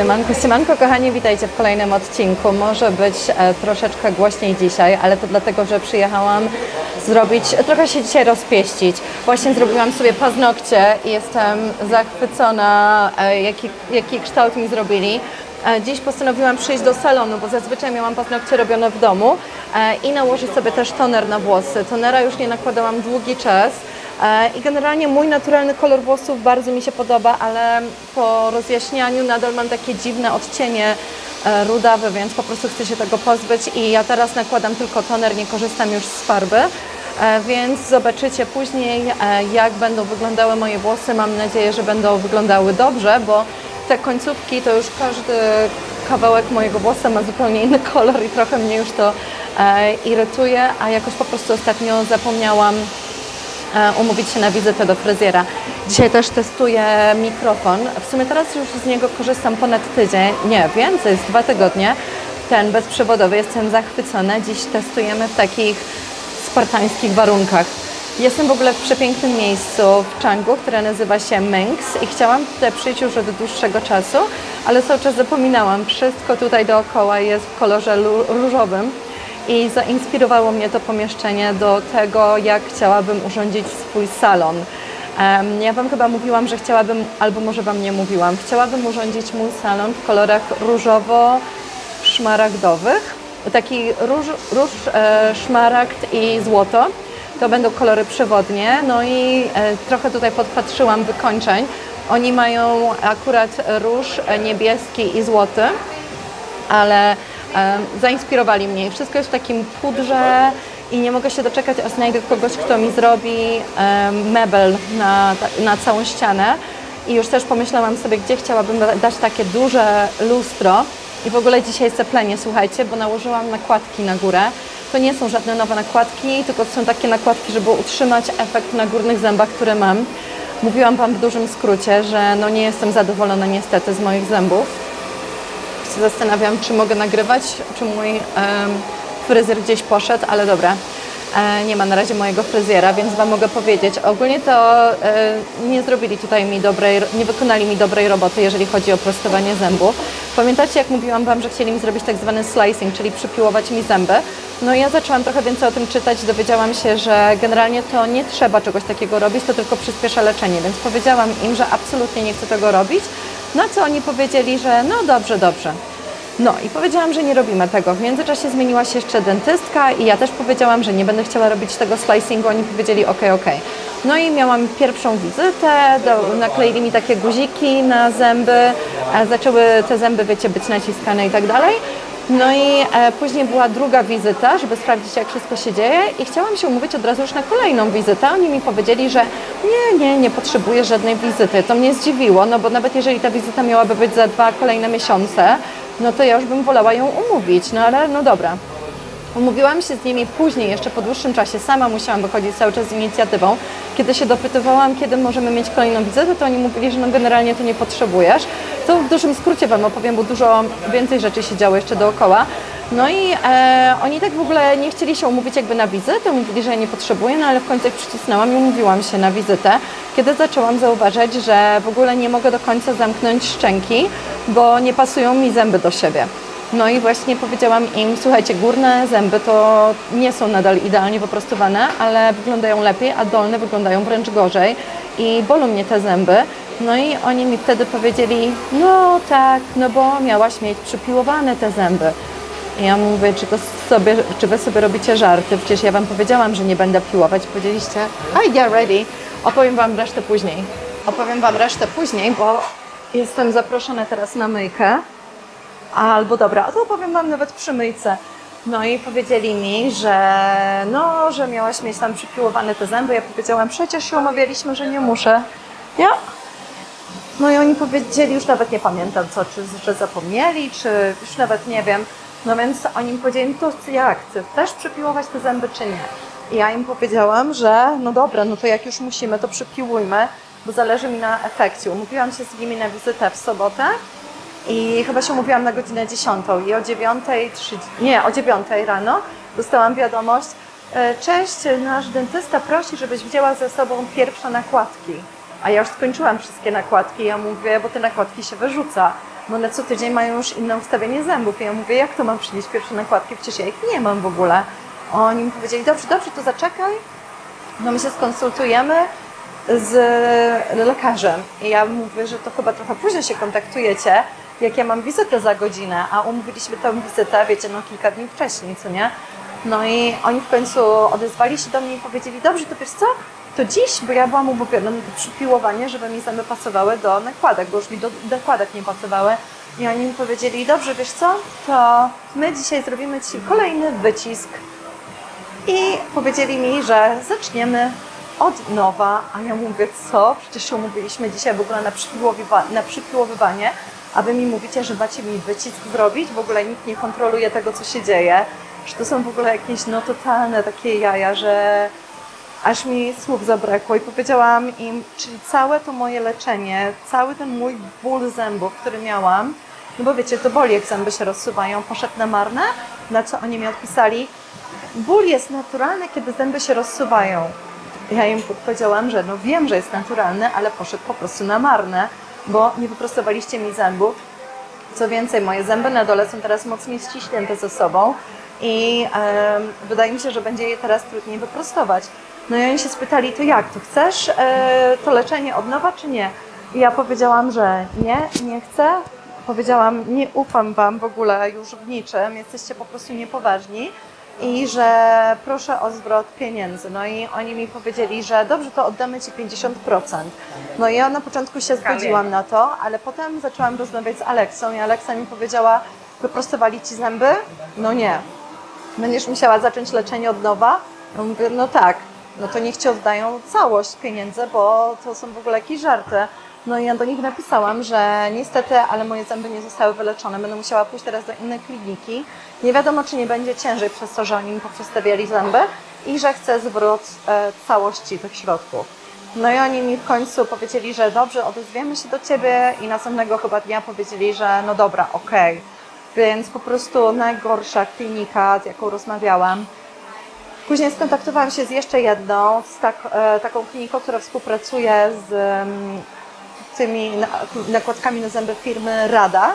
Siemanko, siemanko kochani, witajcie w kolejnym odcinku. Może być e, troszeczkę głośniej dzisiaj, ale to dlatego, że przyjechałam zrobić, trochę się dzisiaj rozpieścić. Właśnie zrobiłam sobie paznokcie i jestem zachwycona, e, jaki, jaki kształt mi zrobili. E, Dziś postanowiłam przyjść do salonu, bo zazwyczaj miałam paznokcie robione w domu i nałożyć sobie też toner na włosy. Tonera już nie nakładałam długi czas. E, I generalnie mój naturalny kolor włosów bardzo mi się podoba, ale po rozjaśnianiu nadal mam takie dziwne odcienie e, rudawe, więc po prostu chcę się tego pozbyć i ja teraz nakładam tylko toner, nie korzystam już z farby. E, Więc zobaczycie później, jak będą wyglądały moje włosy. Mam nadzieję, że będą wyglądały dobrze, bo te końcówki to już każdy kawałek mojego włosa ma zupełnie inny kolor i trochę mnie już to irytuje, a jakoś po prostu ostatnio zapomniałam umówić się na wizytę do fryzjera. Dzisiaj też testuję mikrofon. W sumie teraz już z niego korzystam ponad tydzień, nie, więcej, z dwa tygodnie. Ten bezprzewodowy, jestem zachwycona. Dziś testujemy w takich spartańskich warunkach. Jestem w ogóle w przepięknym miejscu w Changu, które nazywa się Mengs i chciałam tutaj przyjść już od dłuższego czasu, ale cały czas zapominałam. Wszystko tutaj dookoła jest w kolorze różowym i zainspirowało mnie to pomieszczenie do tego, jak chciałabym urządzić swój salon. Ja Wam chyba mówiłam, że chciałabym, albo może Wam nie mówiłam, chciałabym urządzić mój salon w kolorach różowo-szmaragdowych. Taki róż, róż e, szmaragd i złoto. To będą kolory przewodnie. No i e, trochę tutaj podpatrzyłam wykończeń. Oni mają akurat róż niebieski i złoty ale zainspirowali mnie. Wszystko jest w takim pudrze i nie mogę się doczekać, aż znajdę kogoś, kto mi zrobi mebel na, na całą ścianę. I już też pomyślałam sobie, gdzie chciałabym da- dać takie duże lustro. I w ogóle dzisiaj ceplenie, słuchajcie, bo nałożyłam nakładki na górę. To nie są żadne nowe nakładki, tylko to są takie nakładki, żeby utrzymać efekt na górnych zębach, które mam. Mówiłam Wam w dużym skrócie, że no nie jestem zadowolona niestety z moich zębów się zastanawiam, czy mogę nagrywać, czy mój fryzjer gdzieś poszedł, ale dobra. E, nie ma na razie mojego fryzjera, więc Wam mogę powiedzieć. Ogólnie to e, nie zrobili tutaj mi dobrej, nie wykonali mi dobrej roboty, jeżeli chodzi o prostowanie zębów. Pamiętacie, jak mówiłam Wam, że chcieli mi zrobić tak zwany slicing, czyli przypiłować mi zęby? No i ja zaczęłam trochę więcej o tym czytać, dowiedziałam się, że generalnie to nie trzeba czegoś takiego robić, to tylko przyspiesza leczenie, więc powiedziałam im, że absolutnie nie chcę tego robić, na co oni powiedzieli, że no dobrze, dobrze. No i powiedziałam, że nie robimy tego. W międzyczasie zmieniła się jeszcze dentystka i ja też powiedziałam, że nie będę chciała robić tego slicingu. Oni powiedzieli ok, ok. No i miałam pierwszą wizytę, do, nakleili mi takie guziki na zęby, e, zaczęły te zęby, wiecie, być naciskane i tak dalej. No i e, później była druga wizyta, żeby sprawdzić, jak wszystko się dzieje i chciałam się umówić od razu już na kolejną wizytę. Oni mi powiedzieli, że nie, nie, nie potrzebuję żadnej wizyty. To mnie zdziwiło, no bo nawet jeżeli ta wizyta miałaby być za dwa kolejne miesiące, no to ja już bym wolała ją umówić, no ale no dobra. Umówiłam się z nimi później, jeszcze po dłuższym czasie. Sama musiałam wychodzić cały czas z inicjatywą. Kiedy się dopytywałam, kiedy możemy mieć kolejną wizytę, to oni mówili, że no generalnie to nie potrzebujesz. To w dużym skrócie Wam opowiem, bo dużo więcej rzeczy się działo jeszcze dookoła. No i e, oni tak w ogóle nie chcieli się umówić jakby na wizytę, mówili, że ja nie potrzebuję, no ale w końcu ich przycisnęłam i umówiłam się na wizytę, kiedy zaczęłam zauważać, że w ogóle nie mogę do końca zamknąć szczęki, bo nie pasują mi zęby do siebie. No i właśnie powiedziałam im, słuchajcie, górne zęby to nie są nadal idealnie wyprostowane, ale wyglądają lepiej, a dolne wyglądają wręcz gorzej i bolą mnie te zęby. No i oni mi wtedy powiedzieli, no tak, no bo miałaś mieć przypiłowane te zęby. I ja mówię, czy, to sobie, czy wy sobie robicie żarty? Przecież ja wam powiedziałam, że nie będę piłować. Powiedzieliście, I get ready. Opowiem wam resztę później. Opowiem wam resztę później, bo jestem zaproszona teraz na myjkę. Albo dobra, to opowiem Wam nawet przy myjce. No i powiedzieli mi, że no, że miałaś mieć tam przypiłowane te zęby. Ja powiedziałam, przecież się umawialiśmy, że nie muszę. Ja. No i oni powiedzieli, już nawet nie pamiętam co, czy że zapomnieli, czy już nawet nie wiem. No więc oni mi powiedzieli, no to jak, chcesz przypiłować te zęby, czy nie? I ja im powiedziałam, że no dobra, no to jak już musimy, to przypiłujmy, bo zależy mi na efekcie. Umówiłam się z nimi na wizytę w sobotę i chyba się umówiłam na godzinę 10 i o 9.30, nie, o 9 rano dostałam wiadomość, e, cześć, nasz dentysta prosi, żebyś wzięła ze sobą pierwsze nakładki. A ja już skończyłam wszystkie nakładki, ja mówię, bo te nakładki się wyrzuca. bo one co tydzień mają już inne ustawienie zębów. I ja mówię, jak to mam przynieść pierwsze nakładki? Przecież ja ich nie mam w ogóle. Oni mi powiedzieli, dobrze, dobrze, to zaczekaj. No my się skonsultujemy z lekarzem. I ja mówię, że to chyba trochę później się kontaktujecie, jak ja mam wizytę za godzinę, a umówiliśmy tę wizytę, wiecie, no kilka dni wcześniej, co nie? No i oni w końcu odezwali się do mnie i powiedzieli, dobrze, to wiesz co, to dziś, bo ja byłam umówiona na to przypiłowanie, żeby mi zęby pasowały do nakładek, bo już mi do nakładek nie pasowały. I oni mi powiedzieli, dobrze, wiesz co, to my dzisiaj zrobimy Ci kolejny wycisk. I powiedzieli mi, że zaczniemy od nowa, a ja mówię, co? Przecież się umówiliśmy dzisiaj w ogóle na, przypiłowywa- na przypiłowywanie, a wy mi mówicie, że macie mi wycisk zrobić, w ogóle nikt nie kontroluje tego, co się dzieje, że to są w ogóle jakieś no totalne takie jaja, że aż mi słów zabrakło. I powiedziałam im, czyli całe to moje leczenie, cały ten mój ból zębów, który miałam, no bo wiecie, to boli jak zęby się rozsuwają, poszedł na marne, na co oni mi odpisali, ból jest naturalny, kiedy zęby się rozsuwają. Ja im powiedziałam, że no wiem, że jest naturalny, ale poszedł po prostu na marne, bo nie wyprostowaliście mi zębów. Co więcej, moje zęby na dole są teraz mocniej ściśnięte ze sobą i em, wydaje mi się, że będzie je teraz trudniej wyprostować. No i oni się spytali, to jak, to chcesz e, to leczenie od nowa, czy nie? I ja powiedziałam, że nie, nie chcę. Powiedziałam, nie ufam Wam w ogóle już w niczym, jesteście po prostu niepoważni i że proszę o zwrot pieniędzy. No i oni mi powiedzieli, że dobrze, to oddamy Ci 50%. No i ja na początku się zgodziłam na to, ale potem zaczęłam rozmawiać z Aleksą i Aleksa mi powiedziała, wyprostowali Ci zęby? No nie. Będziesz musiała zacząć leczenie od nowa? Ja mówię, no tak. No to niech Ci oddają całość pieniędzy, bo to są w ogóle jakieś żarty. No i ja do nich napisałam, że niestety, ale moje zęby nie zostały wyleczone. Będę musiała pójść teraz do innej kliniki. Nie wiadomo, czy nie będzie ciężej przez to, że oni mi poprzestawiali zęby i że chcę zwrot e, całości tych środków. No i oni mi w końcu powiedzieli, że dobrze, odezwiemy się do Ciebie i następnego chyba dnia powiedzieli, że no dobra, okej. Więc po prostu najgorsza klinika, z jaką rozmawiałam. Później skontaktowałam się z jeszcze jedną, z tak, e, taką kliniką, która współpracuje z mm, tymi na- nakładkami na zęby firmy Rada,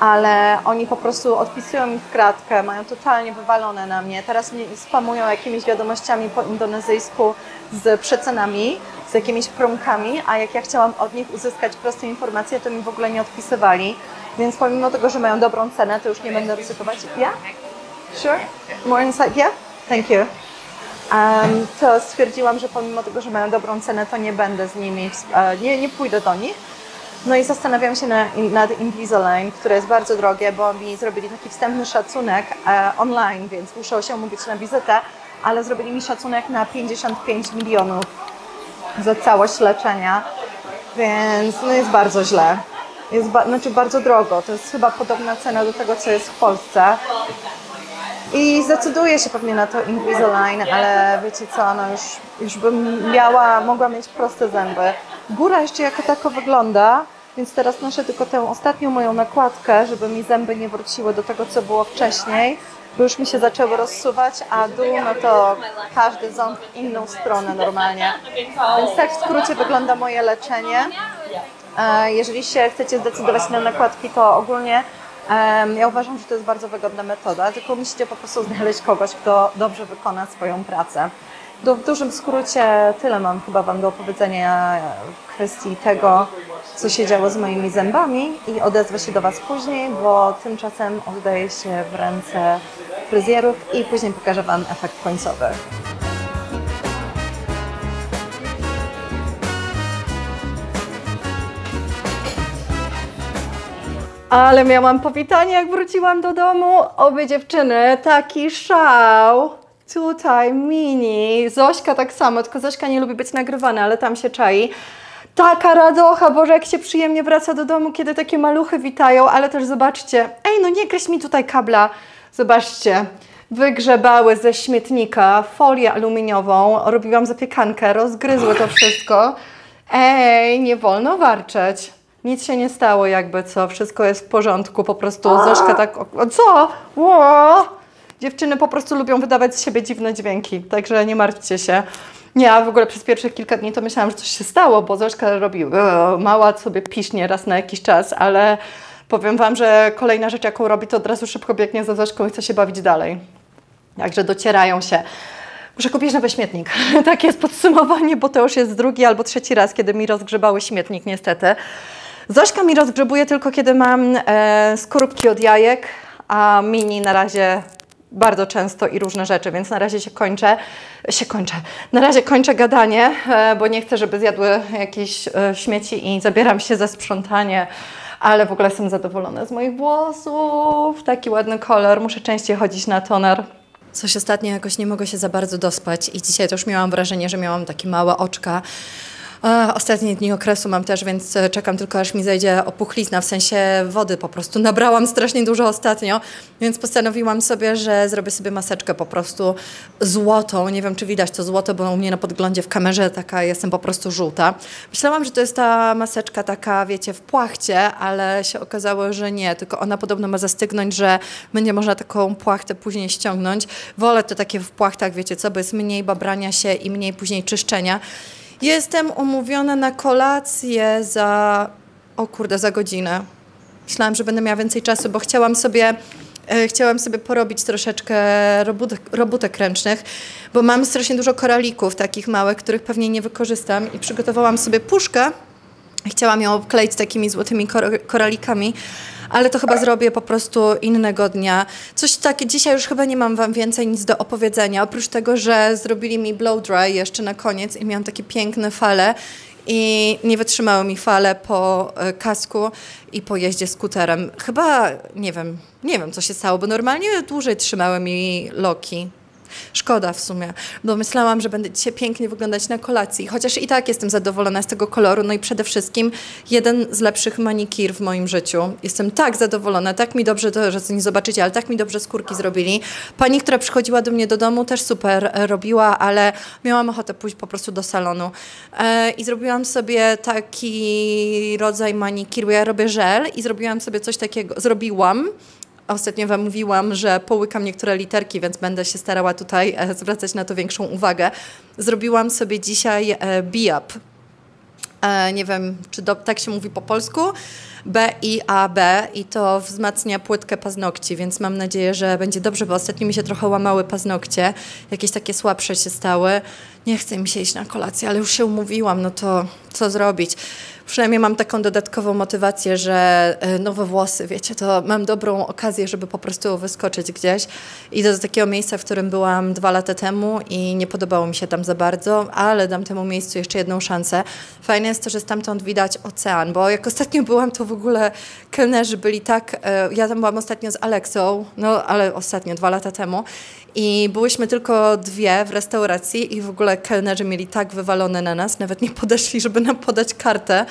ale oni po prostu odpisują mi w kratkę, mają totalnie wywalone na mnie. Teraz mnie spamują jakimiś wiadomościami po indonezyjsku z przecenami, z jakimiś promkami, a jak ja chciałam od nich uzyskać proste informacje, to mi w ogóle nie odpisywali. Więc pomimo tego, że mają dobrą cenę, to już nie będę ryzykować. Ja? Sure? More insight? Yeah? Thank you. To stwierdziłam, że pomimo tego, że mają dobrą cenę, to nie będę z nimi, e, nie, nie pójdę do nich. No i zastanawiam się na, nad Invisalign, które jest bardzo drogie, bo mi zrobili taki wstępny szacunek e, online, więc muszę się umówić na wizytę, ale zrobili mi szacunek na 55 milionów za całość leczenia, więc no jest bardzo źle. Jest ba- znaczy bardzo drogo, to jest chyba podobna cena do tego, co jest w Polsce. I zdecyduję się pewnie na to Invisalign, ale wiecie co, no już, już bym miała, mogła mieć proste zęby. Góra jeszcze jako tako wygląda, więc teraz noszę tylko tę ostatnią moją nakładkę, żeby mi zęby nie wróciły do tego, co było wcześniej, bo już mi się zaczęły rozsuwać, a dół, no to każdy ząb w inną stronę normalnie. Więc tak w skrócie wygląda moje leczenie. E, Jeżeli się chcecie zdecydować na nakładki, to ogólnie ja uważam, że to jest bardzo wygodna metoda, tylko musicie po prostu znaleźć kogoś, kto dobrze wykona swoją pracę. W dużym skrócie tyle mam chyba Wam do opowiedzenia w kwestii tego, co się działo z moimi zębami i odezwę się do Was później, bo tymczasem oddaję się w ręce fryzjerów i później pokażę Wam efekt końcowy. Ale miałam powitanie, jak wróciłam do domu. Obie dziewczyny, taki szał. Tutaj mini. Zośka tak samo, tylko Zośka nie lubi być nagrywana, ale tam się czai. Taka radocha, Boże, jak się przyjemnie wraca do domu, kiedy takie maluchy witają, ale też zobaczcie. Ej, no nie kreś mi tutaj kabla. Zobaczcie. Wygrzebały ze śmietnika folię aluminiową, robiłam zapiekankę, rozgryzły to wszystko. Ej, nie wolno warczeć. Nic się nie stało, jakby co, wszystko jest w porządku, po prostu Zośka tak, o, co? Ło! Dziewczyny po prostu lubią wydawać z siebie dziwne dźwięki, także nie martwcie się. Nie, a w ogóle przez pierwsze kilka dni to myślałam, że coś się stało, bo Zośka robi e, mała sobie piśnie raz na jakiś czas, ale powiem Wam, że kolejna rzecz, jaką robi, to od razu szybko biegnie za Zośką i chce się bawić dalej. Także docierają się. Muszę kupić nowy śmietnik. Takie jest podsumowanie, bo to już jest drugi albo trzeci raz, kiedy mi rozgrzebały śmietnik, niestety. Zośka mi rozgrzebuje tylko, kiedy mam e, skorupki od jajek, a mini na razie bardzo często i różne rzeczy, więc na razie się kończę, się kończę, na razie kończę gadanie, e, bo nie chcę, żeby zjadły jakieś e, śmieci i zabieram się za sprzątanie, ale w ogóle jestem zadowolona z moich włosów, taki ładny kolor, muszę częściej chodzić na toner. Coś ostatnio jakoś nie mogę się za bardzo dospać i dzisiaj już miałam wrażenie, że miałam takie małe oczka, Ostatnie dni okresu mam też, więc e, czekam tylko aż mi zejdzie opuchlizna, w sensie wody po prostu. Nabrałam strasznie dużo ostatnio, więc postanowiłam sobie, że zrobię sobie maseczkę po prostu złotą. Nie wiem, czy widać to złoto, bo u mnie na podglądzie w kamerze taka jestem po prostu żółta. Myślałam, że to jest ta maseczka taka, wiecie, w płachcie, ale się okazało, że nie, tylko ona podobno ma zastygnąć, że będzie można taką płachtę później ściągnąć. Wolę to takie w płachtach, wiecie co, bo jest mniej babrania się i mniej później czyszczenia. Jestem umówiona na kolację za, o kurde, za godzinę. Myślałam, że będę miała więcej czasu, bo chciałam sobie, e, chciałam sobie porobić troszeczkę robótek, robótek ręcznych, bo mam strasznie dużo koralików takich małych, których pewnie nie wykorzystam i przygotowałam sobie puszkę. Chciałam ją obkleić takimi złotymi kor koralikami, ale to chyba zrobię po prostu innego dnia. Coś takie, dzisiaj już chyba nie mam Wam więcej nic do opowiedzenia, oprócz tego, że zrobili mi blow dry jeszcze na koniec i miałam takie piękne fale i nie wytrzymały mi fale po e, kasku i po jeździe skuterem. Chyba, nie wiem, nie wiem co się stało, bo normalnie dłużej trzymały mi loki. Szkoda w sumie, bo myślałam, że będę dzisiaj pięknie wyglądać na kolacji, chociaż i tak jestem zadowolona z tego koloru, no i przede wszystkim jeden z lepszych manikir w moim życiu. Jestem tak zadowolona, tak mi dobrze, to, że nie zobaczycie, ale tak mi dobrze skórki zrobili. Pani, która przychodziła do mnie do domu też super robiła, ale miałam ochotę pójść po prostu do salonu e, i zrobiłam sobie taki rodzaj manikir, bo ja robię żel i zrobiłam sobie coś takiego, zrobiłam Ostatnio Wam mówiłam, że połykam niektóre literki, więc będę się starała tutaj e, zwracać na to większą uwagę. Zrobiłam sobie dzisiaj e, biap. E, nie wiem, czy do, tak się mówi po polsku. B-I-A-B i to wzmacnia płytkę paznokci, więc mam nadzieję, że będzie dobrze, bo ostatnio mi się trochę łamały paznokcie, jakieś takie słabsze się stały. Nie chcę mi się iść na kolację, ale już się umówiłam, no to co zrobić? przynajmniej mam taką dodatkową motywację, że e, nowe włosy, wiecie, to mam dobrą okazję, żeby po prostu wyskoczyć gdzieś. Idę do takiego miejsca, w którym byłam dwa lata temu i nie podobało mi się tam za bardzo, ale dam temu miejscu jeszcze jedną szansę. Fajne jest to, że stamtąd widać ocean, bo jak ostatnio byłam, to w ogóle kelnerzy byli tak, e, ja tam byłam ostatnio z Aleksą, no ale ostatnio, dwa lata temu i byłyśmy tylko dwie w restauracji i w ogóle kelnerzy mieli tak wywalone na nas, nawet nie podeszli, żeby nam podać kartę.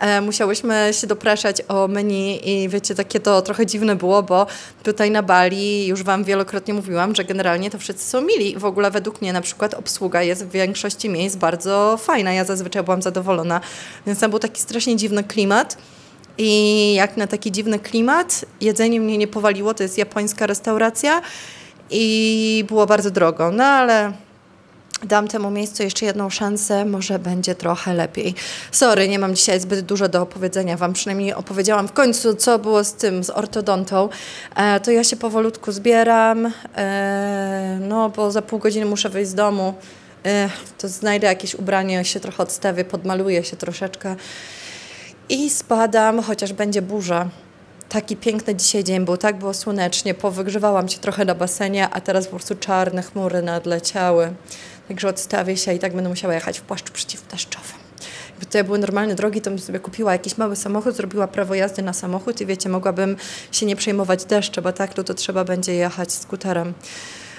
E, musiałyśmy się dopraszać o menu i wiecie, takie to trochę dziwne było, bo tutaj na Bali już Wam wielokrotnie mówiłam, że generalnie to wszyscy są mili. W ogóle według mnie na przykład obsługa jest w większości miejsc bardzo fajna. Ja zazwyczaj byłam zadowolona, więc tam był taki strasznie dziwny klimat. I jak na taki dziwny klimat, jedzenie mnie nie powaliło, to jest japońska restauracja i było bardzo drogo, no ale dam temu miejscu jeszcze jedną szansę, może będzie trochę lepiej. Sorry, nie mam dzisiaj zbyt dużo do opowiedzenia Wam, przynajmniej opowiedziałam w końcu, co było z tym, z ortodontą. E, to ja się powolutku zbieram, e, no bo za pół godziny muszę wyjść z domu, e, to znajdę jakieś ubranie, się trochę odstawię, podmaluję się troszeczkę i spadam, chociaż będzie burza taki piękny dzisiaj dzień był, tak było słonecznie, powygrzewałam się trochę na basenie, a teraz po prostu czarne chmury nadleciały. Także odstawię się i tak będę musiała jechać w płaszczu przeciwdeszczowym. Gdyby to były normalne drogi, to bym sobie kupiła jakiś mały samochód, zrobiła prawo jazdy na samochód i wiecie, mogłabym się nie przejmować deszcze, bo tak, no to trzeba będzie jechać skuterem.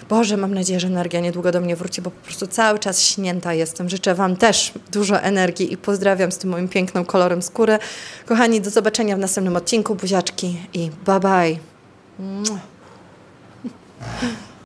Boże, mam nadzieję, że energia niedługo do mnie wróci, bo po prostu cały czas śnięta jestem. Życzę Wam też dużo energii i pozdrawiam z tym moim pięknym kolorem skóry. Kochani, do zobaczenia w następnym odcinku. Buziaczki i bye bye.